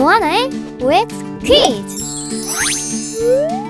모아나의 OX 퀴즈!